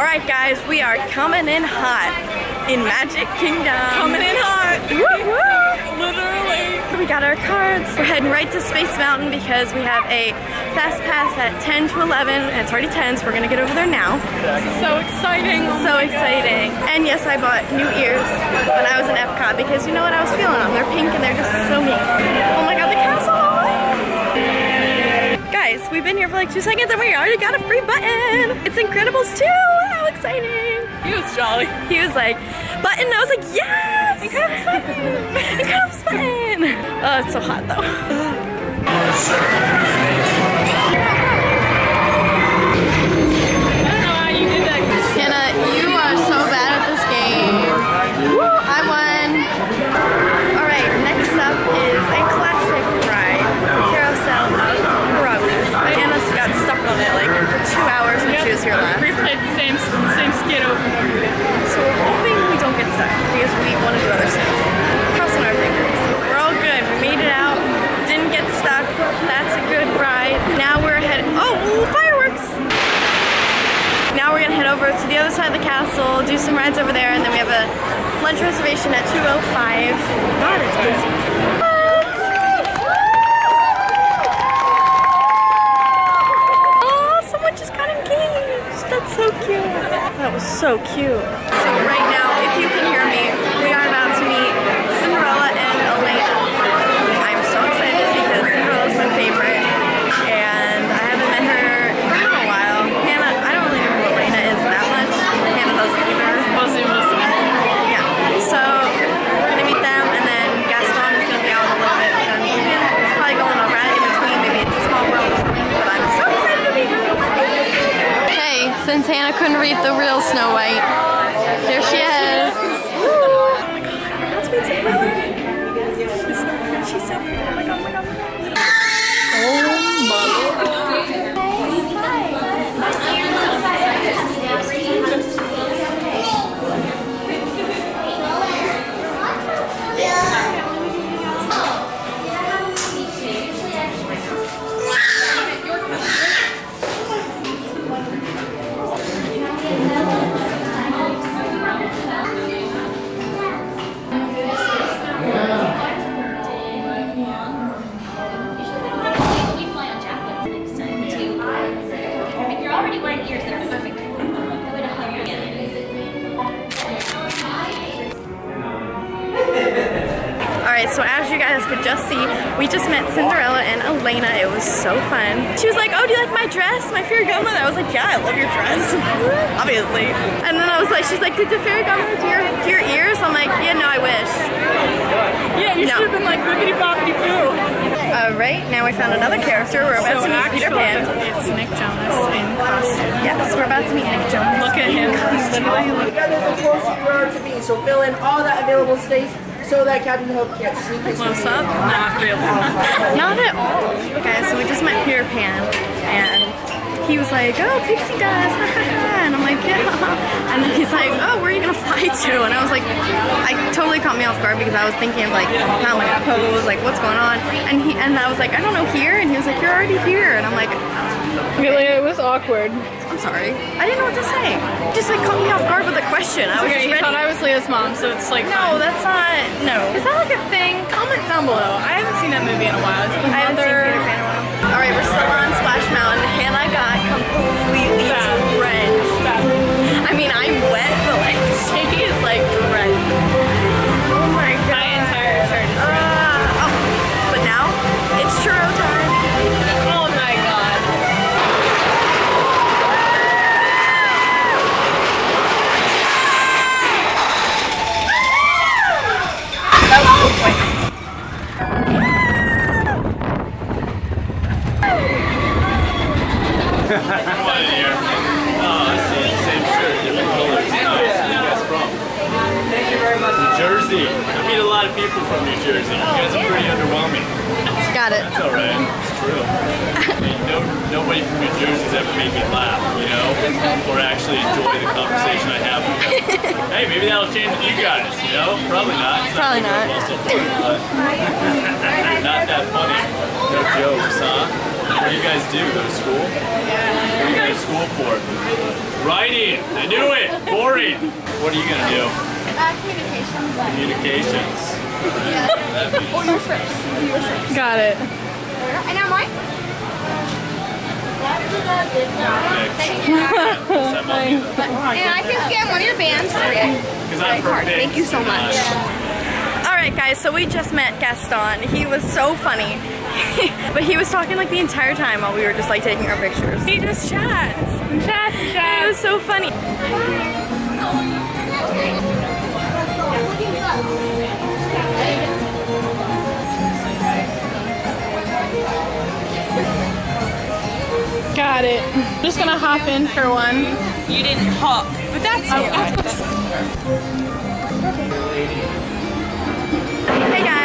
All right, guys, we are coming in hot in Magic Kingdom. Coming in hot. Woo woo! Literally. We got our cards. We're heading right to Space Mountain because we have a fast pass at 10 to 11, and it's already 10, so we're gonna get over there now. So exciting. Oh so exciting. And yes, I bought new ears when I was in Epcot because you know what I was feeling them. They're pink and they're just so mean. Oh my god! Guys, we've been here for like two seconds and we already got a free button. It's Incredibles 2. How exciting. He was jolly. He was like, button. I was like, yes! Incredibles button! Incredibles button! Oh, it's so hot though. Lunch reservation at 2:05. God, it's busy. Oh, someone just got engaged. That's so cute. That was so cute. So right now, if you can hear me, we are about to meet Cinderella and Elena. I'm so excited because Cinderella's my favorite, and I haven't met her in a while. Hannah, I don't really know who Elena is that much. Hannah doesn't either. Wasn't even listening. Yeah. So we're gonna meet them, and then Gaston is gonna be out in a little bit, and we can probably go on a ride in between. Maybe it's a small world or something. But I'm so excited to meet them. Hey, since Hannah couldn't read the real Snow White, here she is. Oh my god, that's. She's so pretty. Oh my god, oh my god. Oh just see, we just met Cinderella and Elena. It was so fun. She was like, oh, do you like my dress? My fairy godmother? I was like, yeah, I love your dress. Obviously. And then I was like, she's like, did the fairy godmother do your, do your ears? I'm like, yeah, no, I wish. Yeah, you No. should have been like bippity boppity boo. Alright, now we found another character. We're about So to meet actually, Peter Pan. it's Nick Jonas in costume. Yes, we're about to meet Nick Jonas. Look at him. Literally, look. Together the closer you are to me, so fill in all that available space so that Captain Hook can't sneak his Close up. in. Not really. Not at all. Okay, so we just met Peter Pan, and he was like, "Oh, pixie dust," and I'm like, "Yeah." And then he's like, "Oh, where are you gonna fly to?" And I was like, I totally caught me off guard because I was thinking of like how am I gonna pose, like what's going on, and he and I was like, "I don't know here," and he was like, "You're already here," and I'm like, Really, it was awkward. "I'm sorry, I didn't know what to say." Just like caught me off guard with a question. I was Okay, thought I was Leah's mom, so it's like no, that's not. No. Is that like a thing? Comment down below. I haven't seen that movie in a while. It's I haven't seen. Peter Pan in a while. All right, we're still on Splash Mountain. Jersey. I meet a lot of people from New Jersey. You guys are pretty underwhelming. Got it. It's alright. It's true. I mean, no, nobody from New Jersey's ever made me laugh, you know? Or actually enjoy the conversation I have with them. hey, maybe that'll change with you guys, you know? Probably not. It's Probably not. not. so far, not that funny. No jokes, huh? What do you guys do? Go to school? What do you go to school for? Writing. I knew it. Boring. What are you gonna do? Uh, communications. Communications. That'd be- Or yours first. Yours first. Got it. And now mine? Thank you. And I can scan one of your bands for you. Because card. Thank you so much. Alright guys, so we just met Gaston. He was so funny. but he was talking like the entire time while we were just like taking our pictures. He just chats. Chat, It was so funny. Got it. Just gonna hop in for one. You didn't hop. But that's oh, Hey guys,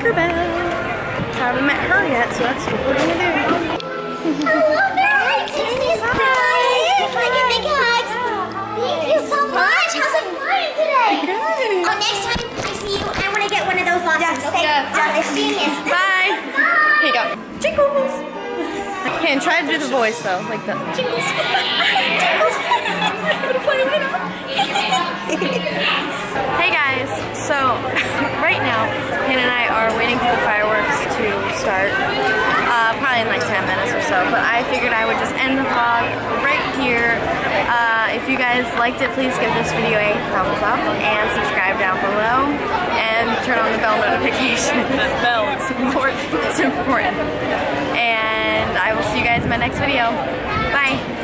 Tinkerbell. Haven't met her yet, so that's what we're gonna do. Can I get big hugs? Thank you so much. How's it going today? Good. Oh, next time I see you, I want to get one of those Oh. Bye. Here you go. Jingles. Try to do the voice though, like the jingles. jingles. But I figured I would just end the vlog right here. Uh, if you guys liked it, please give this video a thumbs up and subscribe down below and turn on the bell notifications. The bell, it's important. It's important. And I will see you guys in my next video. Bye.